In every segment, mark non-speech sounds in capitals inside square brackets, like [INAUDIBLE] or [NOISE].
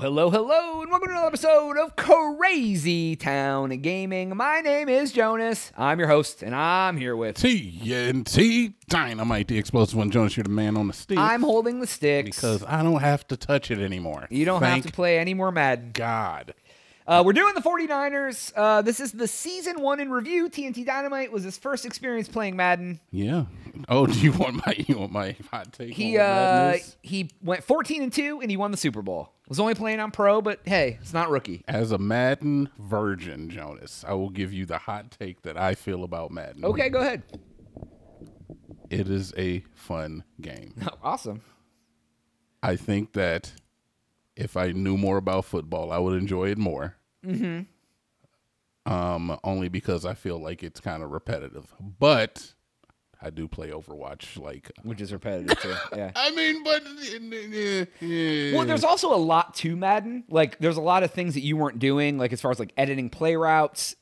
hello, hello, and welcome to another episode of Crazy Town Gaming. My name is Jonas. I'm your host, and I'm here with. TNT Dynamite, the explosive one. Jonas, you're the man on the stick. I'm holding the sticks. because I don't have to touch it anymore. you don't Thank have to play any more Madden. God. Uh, we're doing the 49ers. Uh, this is the season one in review. TNT Dynamite was his first experience playing Madden. Yeah. Oh, [LAUGHS] do you want my you want my hot take? He on uh, he went 14 and two, and he won the Super Bowl. Was only playing on pro, but hey, it's not rookie. As a Madden virgin, Jonas, I will give you the hot take that I feel about Madden. Okay, go ahead. It is a fun game. [LAUGHS] awesome. I think that if I knew more about football, I would enjoy it more. Mm-hmm. Um, only because I feel like it's kind of repetitive. But I do play Overwatch. Like, Which is repetitive too. [LAUGHS] Yeah. I mean, but Well, there's also a lot to Madden. Like, there's a lot of things that you weren't doing, like as far as like editing play routes.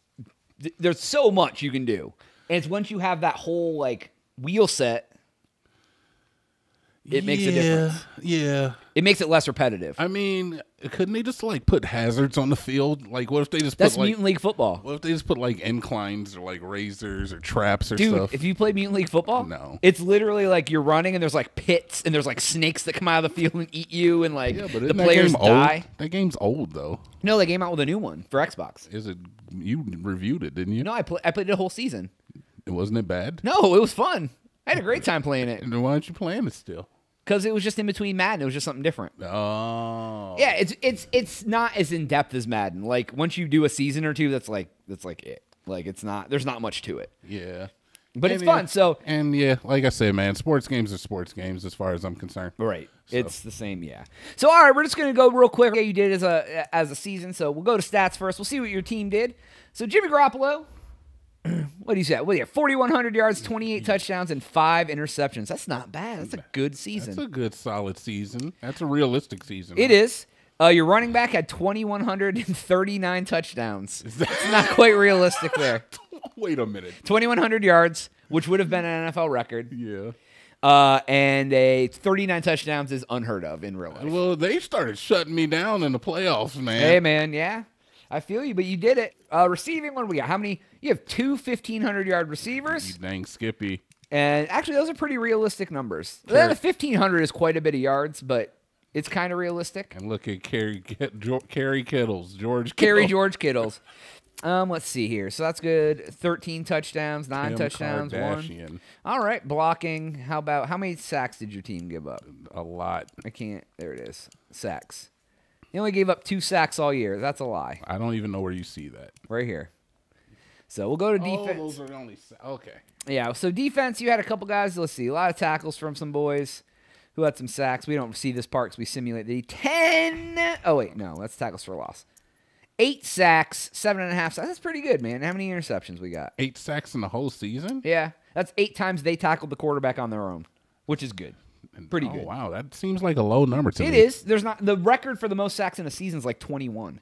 Th- There's so much you can do, and it's once you have that whole like wheel set, it makes a difference. Yeah. It makes it less repetitive. I mean, couldn't they just like put hazards on the field? Like, what if they just That's put like, Mutant League football, what if they just put like inclines or like razors or traps or dude. stuff? If you play Mutant League football, No. it's literally like you're running and there's like pits and there's like snakes that come out of the field and eat you, and like yeah, but the that players game die. Old? That game's old though. No, they came out with a new one for Xbox. Is it? You reviewed it, didn't you? No, I pl- I played the whole season. It wasn't it bad? No, it was fun. I had a great time playing it. Then why aren't you playing it still? Because it was just in between Madden. It was just something different. Oh, Yeah, it's it's it's not as in depth as Madden. Like once you do a season or two, that's like that's like it. Like it's not. There's not much to it, yeah. but it's yeah, fun. So and yeah, like I said, man, sports games are sports games as far as I'm concerned. right, it's the same. Yeah. So all right, we're just gonna go real quick. Yeah, you did as a as a season. So we'll go to stats first. We'll see what your team did. So Jimmy Garoppolo. What do you say? What do you have? 4,100 yards, 28 touchdowns, and five interceptions. That's not bad. That's a good season. That's a good solid season. That's a realistic season. It is. Uh, your running back had 2,139 touchdowns. That's not quite realistic there. [LAUGHS] Wait a minute. 2,100 yards, which would have been an NFL record. Yeah. Uh, and a 39 touchdowns is unheard of in real life. Well, they started shutting me down in the playoffs, man. Hey, man, yeah. I feel you, but you did it. Uh, receiving, what do we got? How many? You have two 1,500 yard You receivers. dang Skippy. And actually, those are pretty realistic numbers. The 1,500 is quite a bit of yards, but it's kind of realistic. And look at Kerry, Kerry Kittles, George Kerry George Kittles. [LAUGHS] Um, let's see here. So that's good. Thirteen touchdowns, nine Kim touchdowns, one. All right, blocking. How about how many sacks did your team give up? A lot. I can't. There it is. Sacks. He only gave up two sacks all year. That's a lie. I don't even know where you see that. Right here. So we'll go to Oh, defense. those are the only. sa- Okay. yeah. So defense, you had a couple guys. Let's see. A lot of tackles from some boys who had some sacks. We don't see this part because we simulate the ten. Oh wait, no, that's tackles for loss. Eight sacks, seven and a half sacks. That's pretty good, man. How many interceptions we got? Eight sacks in the whole season. Yeah, that's eight times they tackled the quarterback on their own, which is good. Pretty oh, good. Wow, that seems like a low number to It me. is. There's not the record for the most sacks in a season is like 21.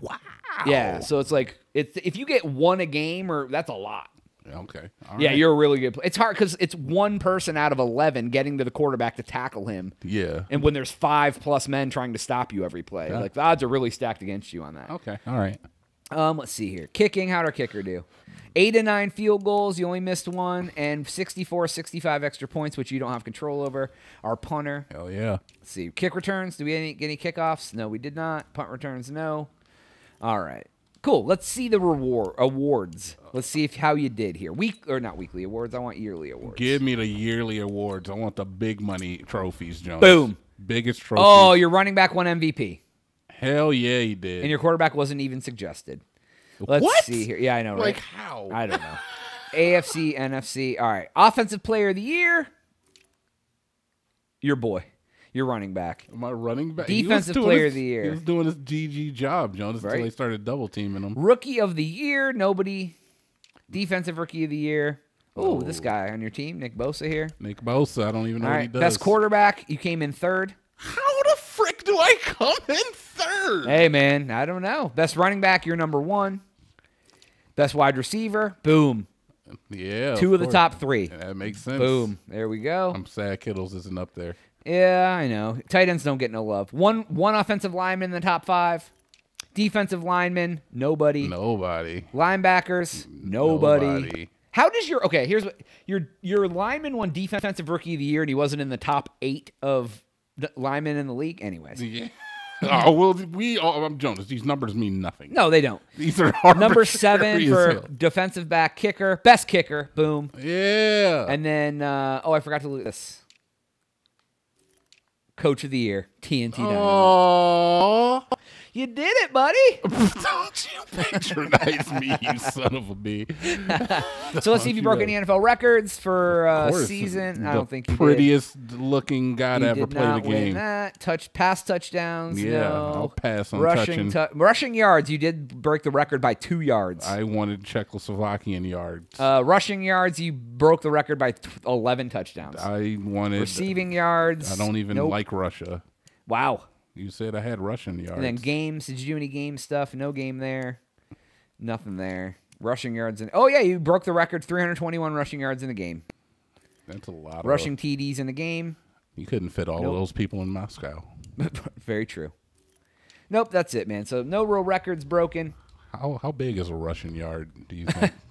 Wow. Yeah, so it's like it's if you get one a game or that's a lot. Okay. All Yeah, right. you're a really good. Play. It's hard because it's one person out of 11 getting to the quarterback to tackle him, Yeah. and when there's five plus men trying to stop you every play, like the odds are really stacked against you on that. Okay. All right. Um, let's see here. Kicking, how'd our kicker do? Eight to nine field goals. You only missed one, and 64, 65 extra points, which you don't have control over. Our punter. Hell yeah. Let's see. Kick returns. Do we get any, get any kickoffs? No, we did not. Punt returns. No. All right. Cool. Let's see the reward awards. Let's see if how you did here. Week or not weekly awards. I want yearly awards. Give me the yearly awards. I want the big money trophies, Jones. Boom. Biggest trophy. oh, your running back won MVP, Hell yeah, he did. and your quarterback wasn't even suggested. Let's What? see here. Yeah, I know, right? like how? I don't know. AFC, NFC. All right. Offensive player of the year. Your boy. Your running back. My running back. Defensive player his- of the year. He was doing his GG job, Jones, Right. until they started double teaming him. Rookie of the year. Nobody. Defensive rookie of the year. Oh, this guy on your team, Nick Bosa here. Nick Bosa, I don't even know All what he right. does. Best quarterback. You came in third. How the frick do I come in third? Hey, man. I don't know. Best running back. You're number one. Best wide receiver. Boom. Yeah. Two of the top three. That makes sense. Boom. There we go. I'm sad Kittles isn't up there. Yeah, I know. Tight ends don't get no love. One one offensive lineman in the top five. Defensive lineman, nobody. Nobody. Linebackers, nobody. Nobody. How does your okay? Here's what your your lineman won defensive rookie of the year, and he wasn't in the top eight of the linemen in the league. Anyways, Yeah. [LAUGHS] Oh well, we. Oh, I'm Jonas. These numbers mean nothing. no, they don't. These are hard. Number [LAUGHS] seven for hell. defensive back kicker, best kicker, boom. Yeah. And then uh, oh, I forgot to look at this. Coach of the year, TNT. Oh. You did it, buddy. [LAUGHS] Don't you patronize me, you son of a bee. [LAUGHS] So let's see if you broke any NFL records for uh, course, season. I don't think you did. prettiest looking guy to ever play the game. that. Touch pass touchdowns. Yeah, no. I'll pass on rushing touching. rushing yards. You did break the record by two yards. I wanted Czechoslovakian yards. uh, rushing yards. You broke the record by eleven touchdowns. I wanted. Receiving yards. I don't even nope. like Russia. Wow. You said I had Russian yards. And then games. Did you do any game stuff? No game there. Nothing there. Rushing yards and oh yeah, you broke the record. 321 rushing yards in a game. That's a lot. Rushing Of, TDs in the game. you couldn't fit all Nope. of those people in Moscow. [LAUGHS] Very true. Nope, that's it, man. So no real records broken. How how big is a Russian yard? Do you think? [LAUGHS]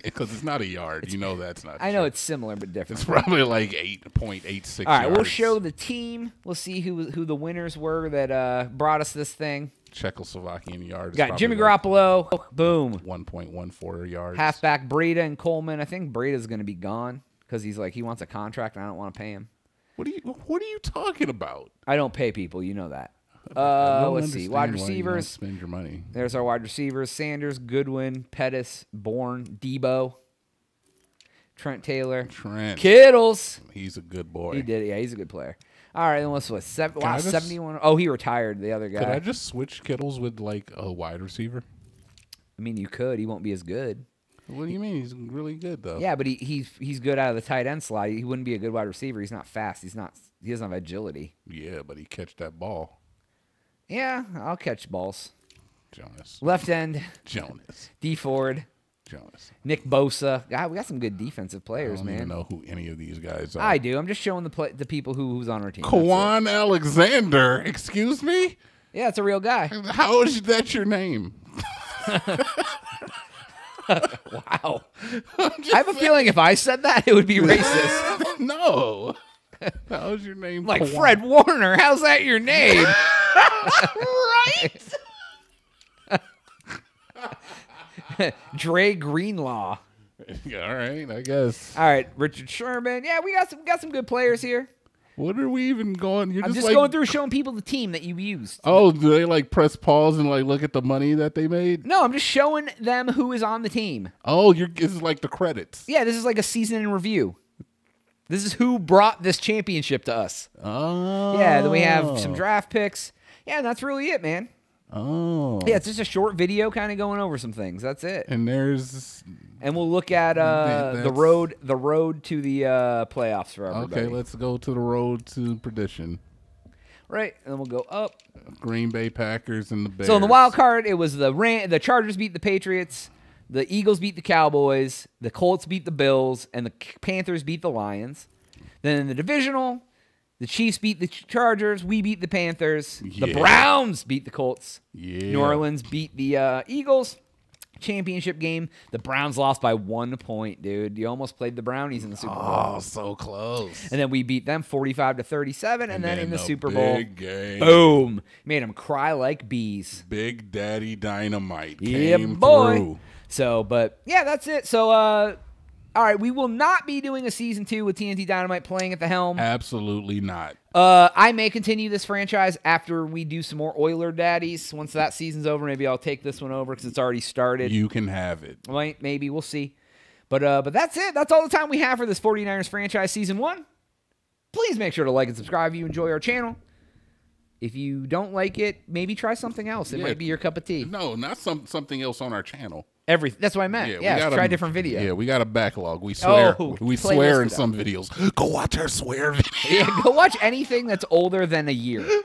[LAUGHS] Because it's not a yard. you know that's not. I know it's similar but different. It's probably like eight point eight six. All right, we'll show the team. We'll see who who the winners were that uh, brought us this thing. Czechoslovakian yards. Got Jimmy Garoppolo, boom. One point one four yards. Halfback Breida and Coleman. I think Breida's going to be gone because he's like he wants a contract and I don't want to pay him. What are you What are you talking about? I don't pay people, you know that. Uh, let's see, wide why you receivers. spend your money. There's our wide receivers: Sanders, Goodwin, Pettis, Bourne, Deebo, Trent Taylor, Trent. Kittles. He's a good boy. He did, yeah, he's a good player. All right, then what's what? Seven, wow, just- seventy-one. Oh, he retired. The other guy. Could I just switch Kittles with like a wide receiver? I mean, you could. He won't be as good. What do you mean? He's really good though. Yeah, but he, he's he's good out of the tight end slot. He wouldn't be a good wide receiver. He's not fast. He's not. He doesn't have agility. Yeah, but he catch that ball, Yeah, I'll catch balls. Jonas. Left end, Jonas. Dee Ford, Jonas. Nick Bosa. God, we got some good defensive players, man. I don't man. even know who any of these guys are. I do. I'm just showing the play, the people who who's on our team. Kwon Alexander. Excuse me. Yeah, it's a real guy. How is that your name? [LAUGHS] Wow. I have a feeling if I said that, it would be racist. [LAUGHS] no. How's your name? like Kwon? Fred Warner. How's that your name? [LAUGHS] right. [LAUGHS] Dre Greenlaw. [LAUGHS] All right, I guess. All right, Richard Sherman. Yeah, we got some we got some good players here. What are we even going? You're I'm just like, going through showing people the team that you used. Oh, do they like press pause and like look at the money that they made? No, I'm just showing them who is on the team. Oh, you're this is like the credits. Yeah, this is like a season in review. This is who brought this championship to us. Oh. Yeah, then we have some draft picks. Yeah, and that's really it, man. Oh. Yeah, it's just a short video kind of going over some things. That's it. And there's And we'll look at uh, the road the road to the uh, playoffs for everybody. okay. Let's go to the road to perdition. right, and then we'll go up. Green Bay Packers and the Bears. So in the wild card, it was the Ran- the Chargers beat the Patriots, the Eagles beat the Cowboys, the Colts beat the Bills, and the Panthers beat the Lions. Then in the divisional, the Chiefs beat the Chargers, we beat the Panthers, the Browns beat the Colts, Yeah. New Orleans beat the uh, Eagles. Championship game, the Browns lost by one point, dude. You almost played the Brownies in the Super Bowl. Oh, so close. And then we beat them 45 to 37. And, then, in the a Super Bowl, big game. boom, made them cry like bees. Big Daddy Dynamite Yeah, came boy. through. So, but yeah, that's it. So, uh, all right, we will not be doing a season two with TNT Dynamite playing at the helm. Absolutely not. Uh, I may continue this franchise after we do some more Oiler Daddies. Once that season's over, maybe I'll take this one over because it's already started. You can have it. Might, maybe we'll see. But uh, but that's it. That's all the time we have for this 49ers franchise season one. Please make sure to like and subscribe if you enjoy our channel. If you don't like it, maybe try something else. It Yeah. might be your cup of tea. No, not some something else on our channel. Every that's what I meant. Yeah, got try a a different video. Yeah, we got a backlog. We swear. Oh, [LAUGHS] we swear in some videos. [GASPS] Go watch our swear [LAUGHS] video. Yeah, go watch anything that's older than a year. [LAUGHS]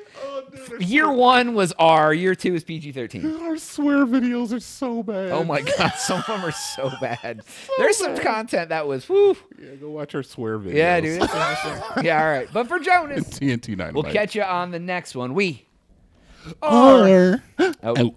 Year one was R. Year two is PG thirteen. [LAUGHS] Our swear videos are so bad. Oh my god, [LAUGHS] some of them are so bad. There's some content that was whoo. Yeah, go watch our swear videos. Yeah, dude. It's [LAUGHS] yeah, all right. But for Jonas, TNT nine. we'll catch you on the next one. We Or oh,